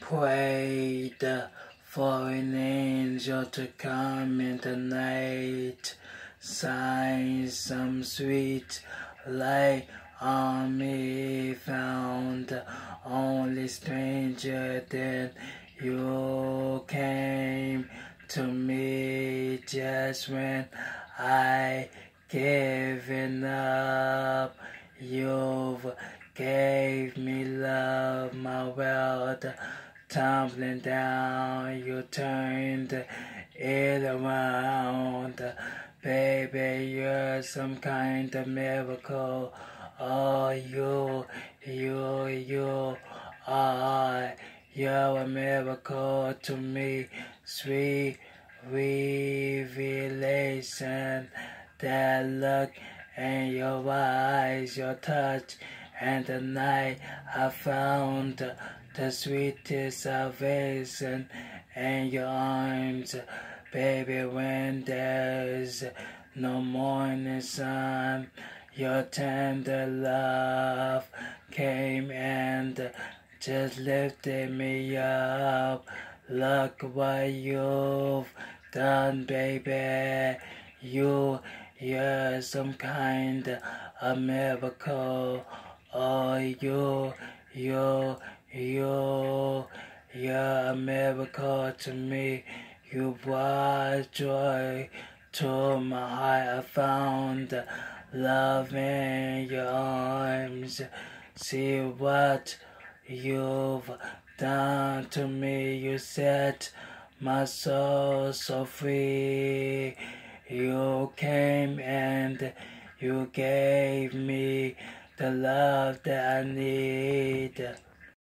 prayed for an angel to come in the night, shine some sweet light on me, found only stranger than you came to me. Just when I given up. You've gave me love, my world tumbling down. You turned it around. Baby, you're some kind of miracle. Oh, you, you, you are. You're a miracle to me. Sweet revelation. That look in your eyes, your touch, and the night I found the sweetest salvation in your arms, baby. When there's no morning sun, your tender love came and just lifted me up. Look what you've done, baby. You, you're some kind of miracle. Oh, you, you, you, you're to me. You brought joy to my heart. I found love in your arms. See what you've done to me. You set my soul so free. You came and you gave me the love that I need.